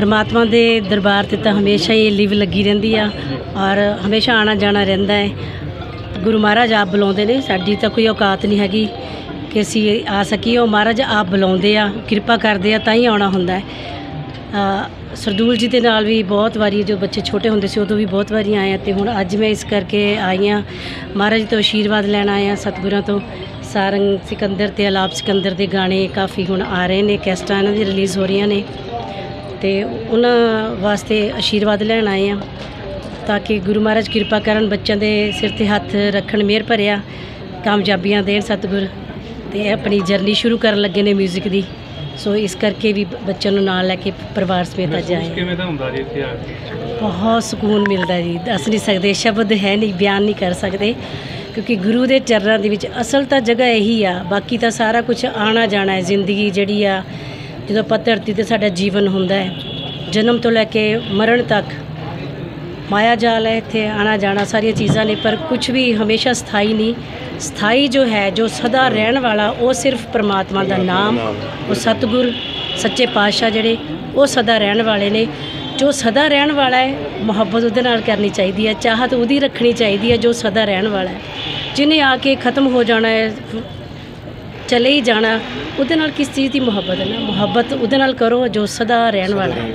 ਪਰਮਾਤਮਾ ਦੇ ਦਰਬਾਰ ਤੇ ਤਾਂ ਹਮੇਸ਼ਾ ਹੀ ਲਿਵ ਲੱਗੀ ਰਹਿੰਦੀ ਆ ਔਰ ਹਮੇਸ਼ਾ ਆਣਾ ਜਾਣਾ ਰਹਿੰਦਾ ਹੈ। ਗੁਰੂ ਮਹਾਰਾਜ ਆਪ ਬੁਲਾਉਂਦੇ ਨੇ, ਸਾਡੀ ਤਾਂ ਕੋਈ ਔਕਾਤ ਨਹੀਂ ਹੈਗੀ ਕਿ ਅਸੀਂ ਆ ਸਕੀਏ। ਉਹ ਮਹਾਰਾਜ ਆਪ ਬੁਲਾਉਂਦੇ ਆ, ਕਿਰਪਾ ਕਰਦੇ ਆ, ਤਾਂ ਹੀ ਆਉਣਾ ਹੁੰਦਾ ਹੈ। ਸਰਦੂਲ ਜੀ ਦੇ ਨਾਲ ਵੀ ਬਹੁਤ ਵਾਰੀ ਜੋ ਬੱਚੇ ਛੋਟੇ ਹੁੰਦੇ ਸੀ, ਉਦੋਂ ਵੀ ਬਹੁਤ ਵਾਰੀ ਆਏ ਆ ਤੇ ਹੁਣ ਅੱਜ ਮੈਂ ਇਸ ਕਰਕੇ ਆਈ ਹਾਂ। ਮਹਾਰਾਜ ਤੋਂ ਆਸ਼ੀਰਵਾਦ ਲੈਣ ਆਏ ਹਾਂ ਸਤਿਗੁਰਾਂ ਤੋਂ। ਸਾਰੰਗ ਸਿਕੰਦਰ ਤੇ ਆਲਾਪ ਸਿਕੰਦਰ ਦੇ ਗਾਣੇ ਕਾਫੀ ਹੁਣ ਆ ਰਹੇ ਨੇ, ਕੈਸਟਾਂ ਇਹਨਾਂ ਦੀ ਰਿਲੀਜ਼ ਹੋ ਰਹੀਆਂ ਨੇ। ਤੇ ਉਹਨਾਂ ਵਾਸਤੇ ਆਸ਼ੀਰਵਾਦ ਲੈਣ ਆਏ ਆ ਤਾਂ ਕਿ ਗੁਰੂ ਮਹਾਰਾਜ ਕਿਰਪਾ ਕਰਨ ਬੱਚਿਆਂ ਦੇ ਸਿਰ ਤੇ ਹੱਥ ਰੱਖਣ ਮਿਹਰ ਭਰਿਆ ਕਾਮਯਾਬੀਆਂ ਦੇਣ ਸਤਿਗੁਰ। ਤੇ ਆਪਣੀ ਜਰਨੀ ਸ਼ੁਰੂ ਕਰਨ ਲੱਗੇ ਨੇ 뮤직 ਦੀ। ਸੋ ਇਸ ਕਰਕੇ ਵੀ ਬੱਚਿਆਂ ਨੂੰ ਨਾਲ ਲੈ ਕੇ ਪਰਿਵਾਰ ਸਮੇਤ ਅੱਜ ਆਏ ਮਹਿਸੂਸ ਹਾਂ। ਕਿਵੇਂ ਦਾ ਹੁੰਦਾ ਜੀ ਇੱਥੇ ਆ ਕੇ? ਬਹੁਤ ਸਕੂਨ ਮਿਲਦਾ ਜੀ। ਦੱਸ ਨਹੀਂ ਸਕਦੇ ਸ਼ਬਦ ਹੈ ਨਹੀਂ ਬਿਆਨ ਨਹੀਂ ਕਰ ਸਕਦੇ। ਕਿਉਂਕਿ ਗੁਰੂ ਦੇ ਚਰਨਾਂ ਦੇ ਵਿੱਚ ਅਸਲ ਤਾਂ ਜਗ੍ਹਾ ਇਹੀ ਆ ਬਾਕੀ ਤਾਂ ਸਾਰਾ ਕੁਝ ਆਣਾ ਜਾਣਾ ਹੈ ਜ਼ਿੰਦਗੀ ਜਿਹੜੀ ਆ ਜਦੋਂ ਆਪਾਂ ਧਰਤੀ ਤੇ ਸਾਡਾ ਜੀਵਨ ਹੁੰਦਾ ਹੈ, ਜਨਮ ਤੋਂ ਲੈ ਕੇ ਮਰਨ ਤੱਕ, ਮਾਇਆ ਜਾਲ ਹੈ ਇੱਥੇ, ਆਣਾ ਜਾਣਾ ਸਾਰੀਆਂ ਚੀਜ਼ਾਂ ਨੇ, ਪਰ ਕੁਝ ਵੀ ਹਮੇਸ਼ਾ ਸਥਾਈ ਨਹੀਂ। ਸਥਾਈ ਜੋ ਹੈ, ਜੋ ਸਦਾ ਰਹਿਣ ਵਾਲਾ, ਉਹ ਸਿਰਫ ਪ੍ਰਮਾਤਮਾ ਦਾ ਨਾਮ, ਉਹ ਸਤਿਗੁਰ, ਸੱਚੇ ਪਾਤਸ਼ਾਹ ਜਿਹੜੇ, ਉਹ ਸਦਾ ਰਹਿਣ ਵਾਲੇ ਨੇ। ਜੋ ਸਦਾ ਰਹਿਣ ਵਾਲਾ ਹੈ, ਮੁਹੱਬਤ ਉਹਦੇ ਨਾਲ ਕਰਨੀ ਚਾਹੀਦੀ ਹੈ, ਚਾਹਤ ਉਹਦੀ ਰੱਖਣੀ ਚਾਹੀਦੀ ਹੈ, ਜੋ ਸਦਾ ਰਹਿਣ ਵਾਲਾ ਹੈ। ਜਿਹਨੇ ਆ ਕੇ ਖਤਮ ਹੋ ਜਾਣਾ ਹੈ ਚਲੇ ਹੀ ਜਾਣਾ, ਉਹਦੇ ਨਾਲ ਕਿਸ ਚੀਜ਼ ਦੀ ਮੁਹੱਬਤ ਹੈ ਨਾ? ਮੁਹੱਬਤ ਉਹਦੇ ਨਾਲ ਕਰੋ ਜੋ ਸਦਾ ਰਹਿਣ ਵਾਲਾ ਹੈ।